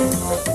Música